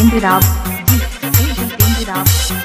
Jitendra Rao DJ Jitendra Rao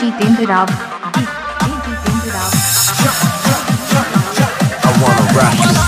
Jitendra Rao. I wanna rock.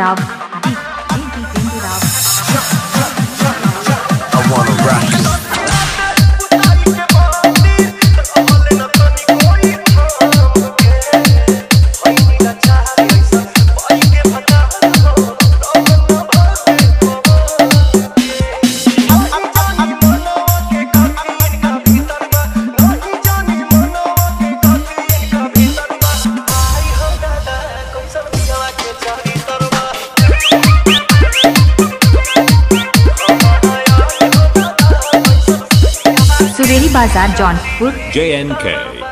it. John Phước JNK